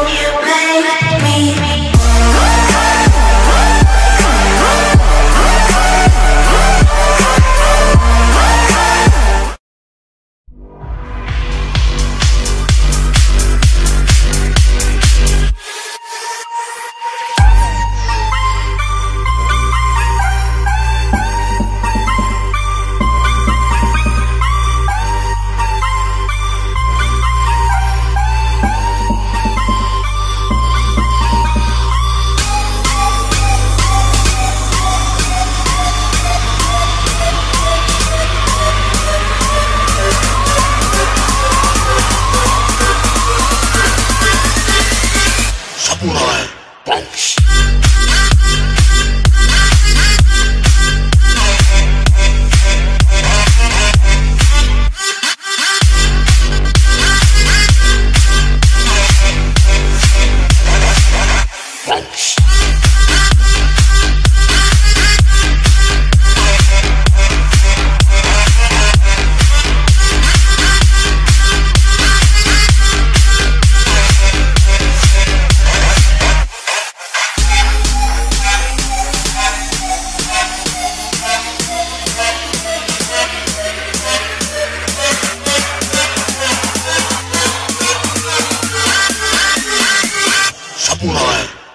make Bounce.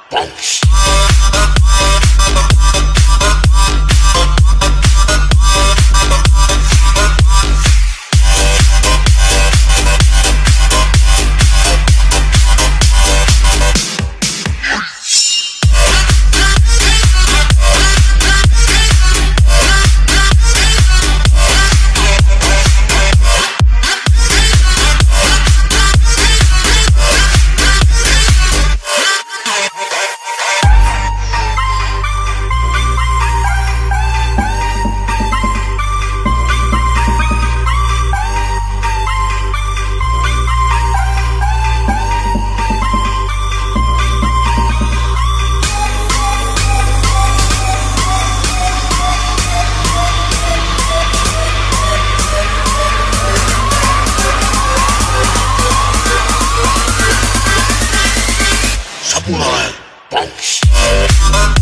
Bounce. Samurai Bounce.